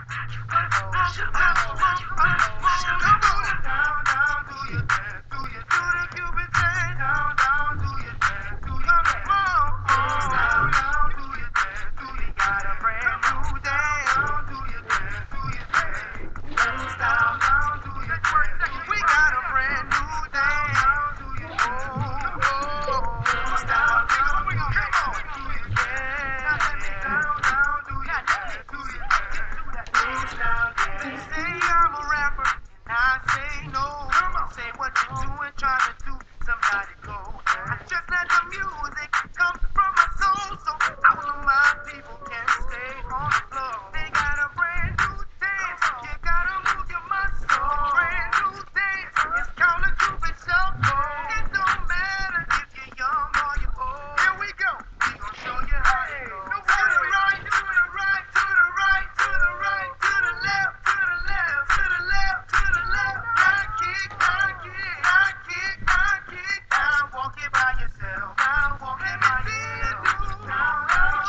Oh. Thanks,